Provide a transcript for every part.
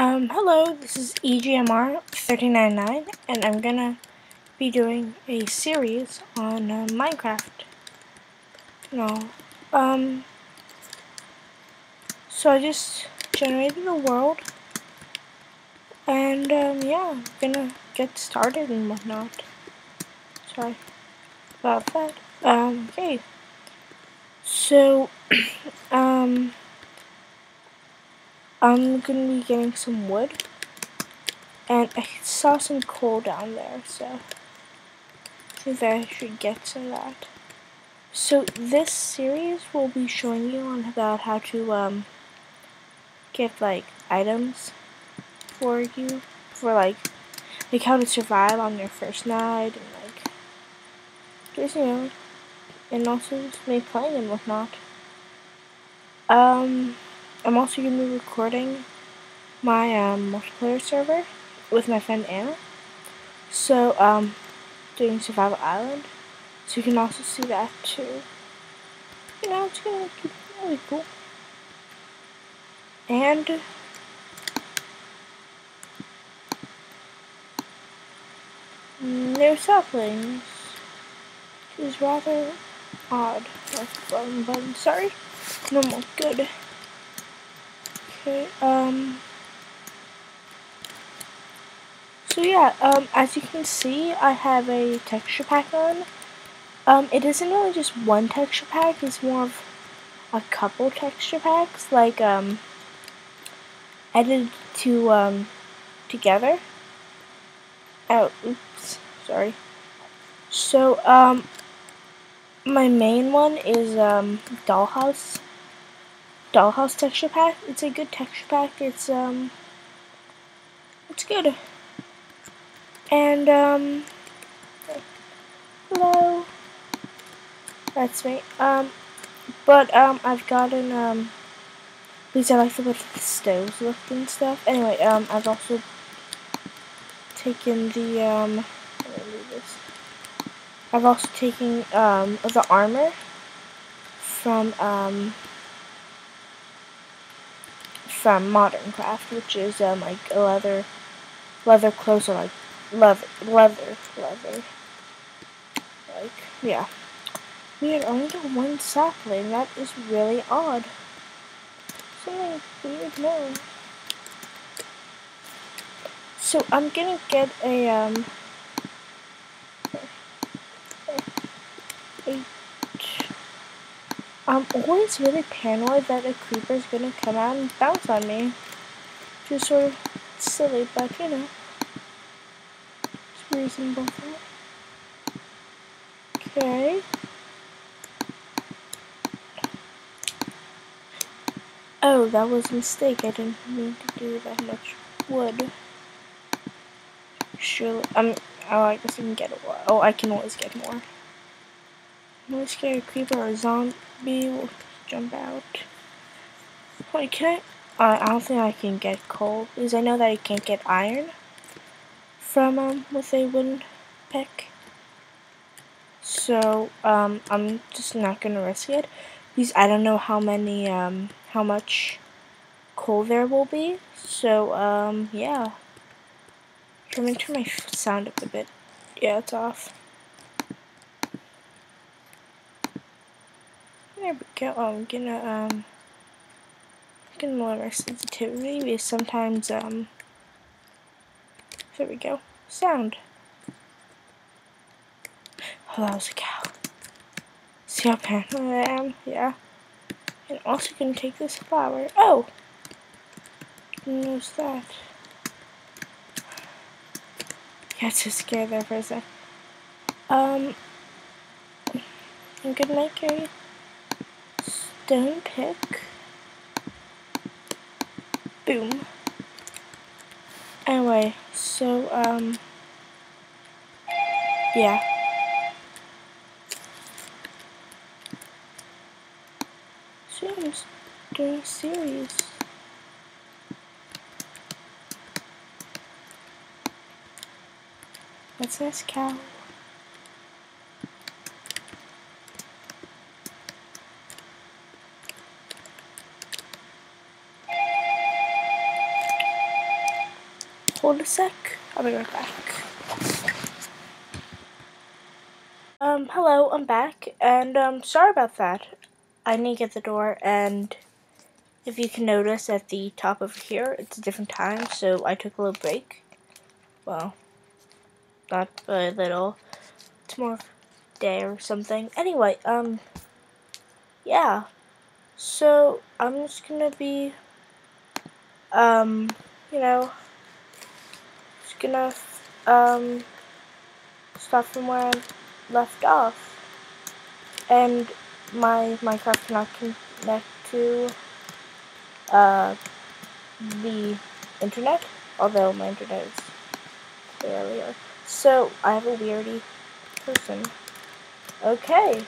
Um, hello, this is EGMR399 and I'm gonna be doing a series on uh, Minecraft. No, um, so I just generated a world and um, yeah, I'm gonna get started and whatnot. Sorry about that. Um, okay. So, um, I'm gonna be getting some wood. And I saw some coal down there, so I think that I should get some of that. So this series will be showing you on about how to um, get like items for you for like like how to survive on your first night and like just you know and also just make playing and whatnot. Um I'm also going to be recording my um, multiplayer server with my friend Anna. So, um, doing Survival Island. So you can also see that too. You know, it's going to be really cool. And no saplings, which is rather odd. button, button, sorry. Normal, good. Okay, um, so yeah, um, as you can see, I have a texture pack on. Um, it isn't really just one texture pack, it's more of a couple texture packs, like, um, edited to, um, together. Oh, oops, sorry. So, um, my main one is, um, Dollhouse Dollhouse texture pack. It's a good texture pack. It's um, it's good. And um, hello. That's me. Um, but um, I've gotten um, because I like the way the stoves look and stuff. Anyway, um, I've also taken the um, I've also taken um the armor from um from Modern Craft, which is um, like leather, leather clothes or like leather, leather, leather. Like, yeah. We had only got one sapling. That is really odd. Something weird. So I'm gonna get a um a I'm always really paranoid that a creeper is gonna come out and bounce on me. Just sort of silly, but you know, it's reasonable Okay. Oh, that was a mistake. I didn't mean to do that much wood. Surely, um, oh, I guess I can get it. Oh, I can always get more. I'm really scared creeper or zombie will jump out. Wait, can I? Uh, I don't think I can get coal because I know that I can't get iron from um with a wooden pick. So um I'm just not gonna risk it because I don't know how many um how much coal there will be. So um yeah. Me to turn my sound up a bit. Yeah, it's off. There we go. I'm gonna um gonna lower my sensitivity because sometimes um there we go. Sound. Oh that was a cow. See how paranoid I am? Yeah. And also gonna take this flower. Oh! What's that? Got so scared there for a sec. Um I'm gonna make a stone pick. Boom. Anyway, so, um, yeah. So I'm doing series. What's this cow? Hold a sec. I'll be right back. Um, hello, I'm back, and um, sorry about that. I need to get the door, and if you can notice at the top over here, it's a different time, so I took a little break. Well, not very little. It's more a day or something. Anyway, um, yeah. So, I'm just gonna be, um, you know, gonna, um, start from where I left off. And my Minecraft cannot connect to, uh, the internet, although my internet is failure. So, I have a weirdy person. Okay.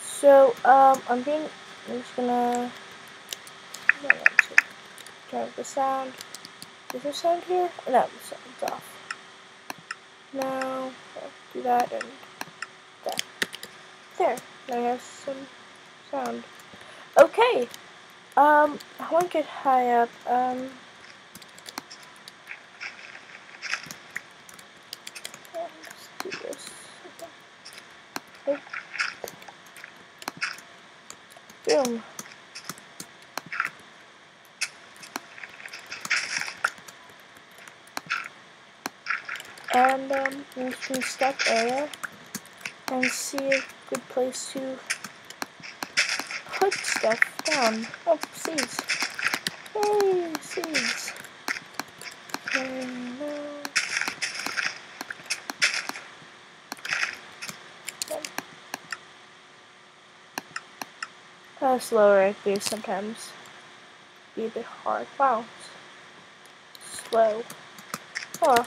So, um, I'm being, I'm just gonna, turn up the sound. Is there sound here? No, the sound's off. Now, do that and that. There, now I have some sound. Okay, um, I want to get high up, um, let's do this. Okay. Boom. And um, we can step area and see a good place to put stuff down. Oh, seeds. Yay, seeds. And, uh, uh, slower because sometimes be a bit hard. Wow. Slow. Oh.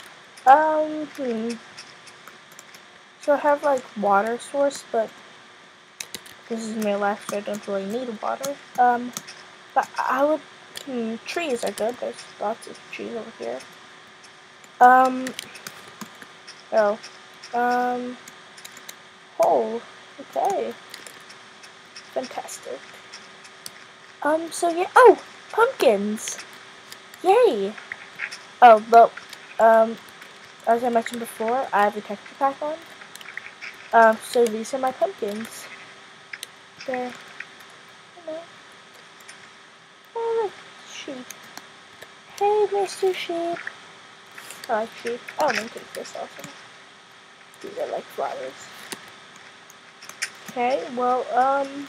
Um, hmm. So I have like water source, but this is my last year, I don't really need water. Um, but I would, hmm, trees are good. There's lots of trees over here. Um, oh, um, hole, okay. Fantastic. Um, so yeah, oh, pumpkins! Yay! Oh, but, um, as I mentioned before, I have a texture pack on. Um, so these are my pumpkins. There. Hello. Oh, look, sheep. Hey, Mr. Sheep. I like sheep. Oh, I'm gonna this also. These are like flowers. Okay, well, um...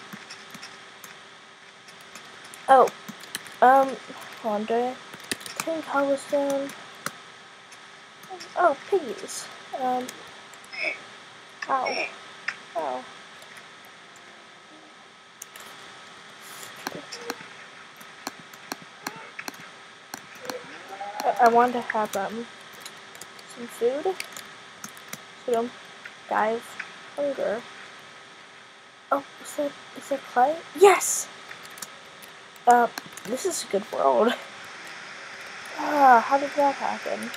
Oh, um, hold on, I cobblestone? Oh, piggies. Um, ow. Ow. I, I want to have, um, some food, so don't die of hunger. Oh, is that, is that clay? Yes! Uh, this is a good world. Ah, how did that happen?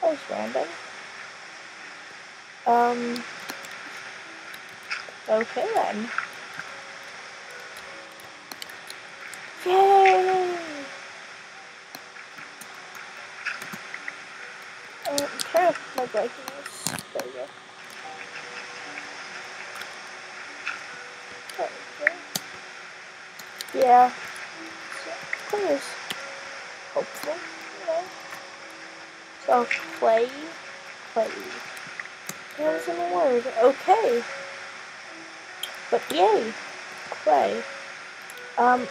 That was random. Um, okay then. Yay! Um, turn off my brightness. There we go. Yeah. So. Hopefully, know. So, clay. Clay. That was in a word. Okay. But yay. Clay. Um,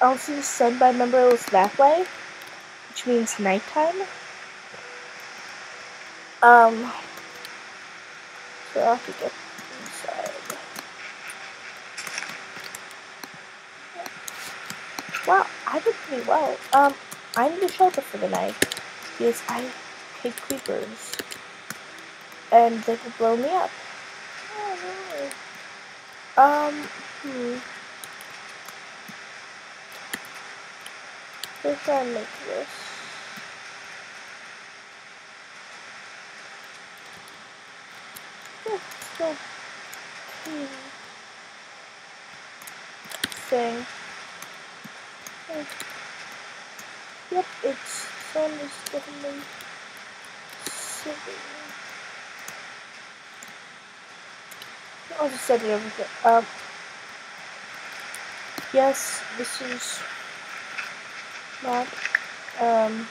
I don't see the sun, I remember it was that way. Which means nighttime. Um, so I'll have to get inside. Wow, I did pretty well. Um, I need a shelter for the night because I hate creepers and they could blow me up. Oh, no. Um, hmm. Let's try and make this. Let's go. Hmm. Thing. Yep, it's is definitely setting. I'll just set it over here. Um, yes, this is not, um,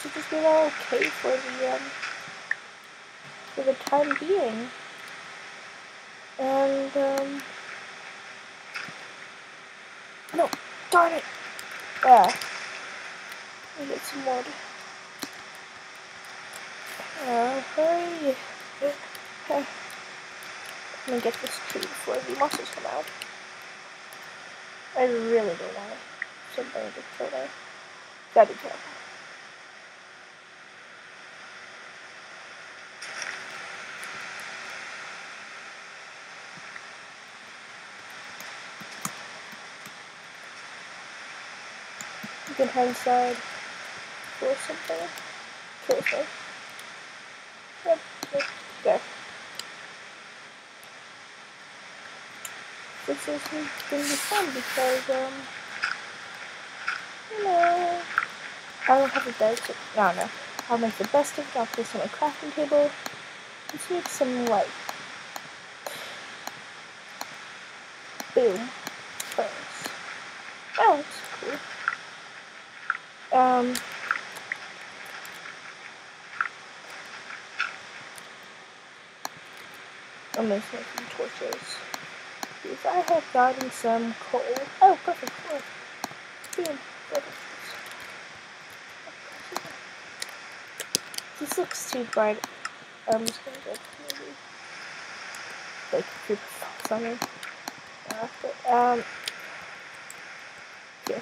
should just be okay for the, um, for the time being. And, um, no, darn it. Ah. Me get some water. Uh, hurry. Let me get this tree before the muscles come out. I really don't want to kill there. Gotta be terrible. You can hide inside or something. Me. Yep, yep, there. This is going to be fun because, um, you know, I don't have a bed, so, no, no. I'll make the best of it. I'll place it on my crafting table. Let's make some light. Boom. First. Oh, that's cool. Um, I'm make some torches. If I have gotten some coal. Oh, perfect. Boom. This looks too bright. I'm just gonna go maybe like group. Uh, um yeah.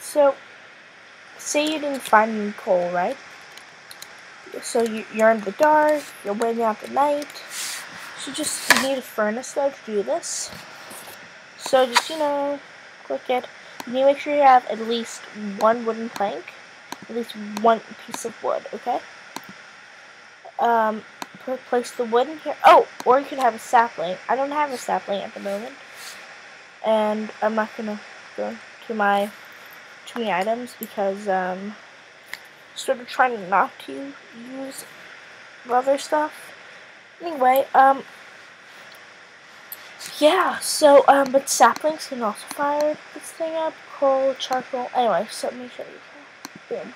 So say you didn't find any coal, right? So you, you're in the dark, you're waiting out the night. So just you need a furnace though to do this. So just you know, click it. You need to make sure you have at least one wooden plank, at least one piece of wood, okay? Um, place the wood in here. Oh, or you could have a sapling. I don't have a sapling at the moment, and I'm not gonna go to my too items because um, sort of trying not to use other stuff. Anyway, um, yeah, so, um, but saplings can also fire this thing up, coal, charcoal, anyway, so let me show you. Boom.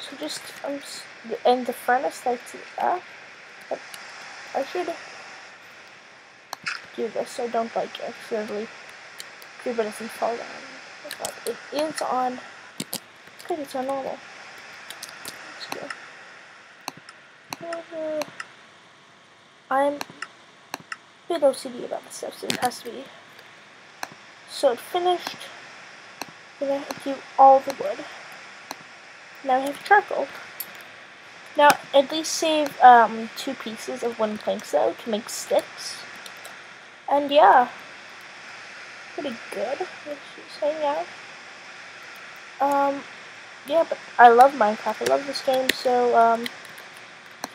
So just, um, and the furnace lights it up, but I should do this I don't, like, accidentally, creeper doesn't fall down. But it is on, good, it's on normal. Let's go. Uh, I'm a bit OCD about this stuff, so it has to be. So finished. I'm gonna do all the wood. Now I have charcoal. Now, at least save um, two pieces of wooden planks though to make sticks. And yeah, pretty good. Just hang out. Um, yeah, but I love Minecraft. I love this game, so um,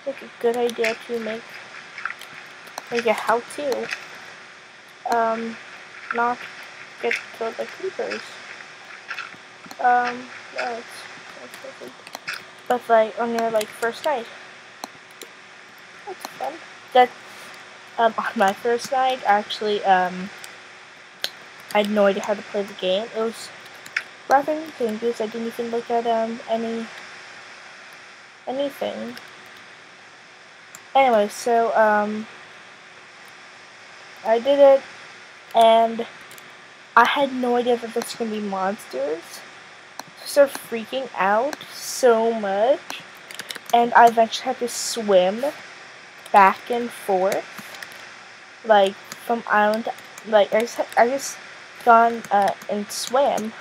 like a good idea to make like a how to um not get killed by creepers. Um, yeah, it's, it's but like on your like first night. That's fun. That um on my first night actually um I had no idea how to play the game. It was rather anything because I didn't even look at um any anything. Anyway, so um I did it, and I had no idea that there's gonna be monsters. I started freaking out so much, and I eventually had to swim back and forth, like from island. To, like I just I just gone uh, and swam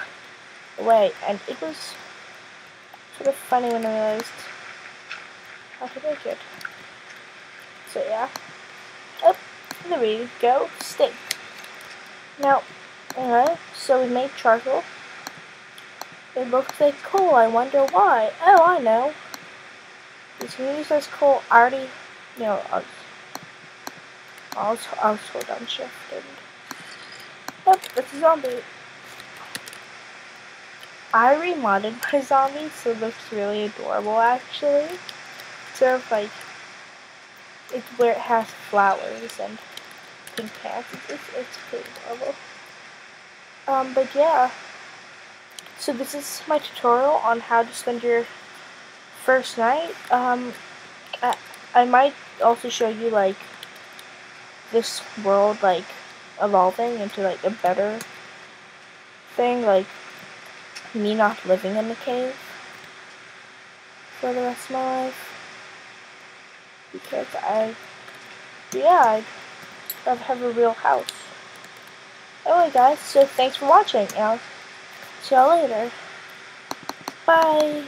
away, and it was sort of funny when I realized how to make it. So yeah. Oh. There we go, steak. Now, alright, so we made charcoal. It looks like coal, I wonder why. Oh, I know. It's used as coal, I already, you know, I was, I was, I was hold shift and, oh, it's a zombie. I remodded my zombie so it looks really adorable actually. Of like it's where it has flowers and pink pants. It's, it's pretty adorable. Um, but yeah. So this is my tutorial on how to spend your first night. Um, I, I might also show you like this world like evolving into like a better thing, like me not living in the cave for the rest of my life. Because I, yeah, I'd have a real house. Anyway guys, so thanks for watching, and I'll see y'all later. Bye!